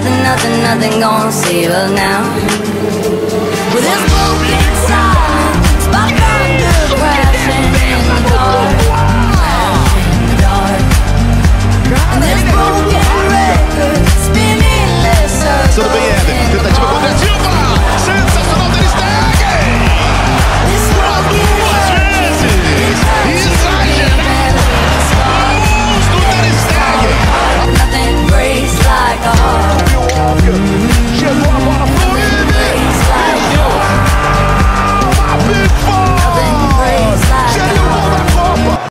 nothing, nothing, nothing gonna save us now.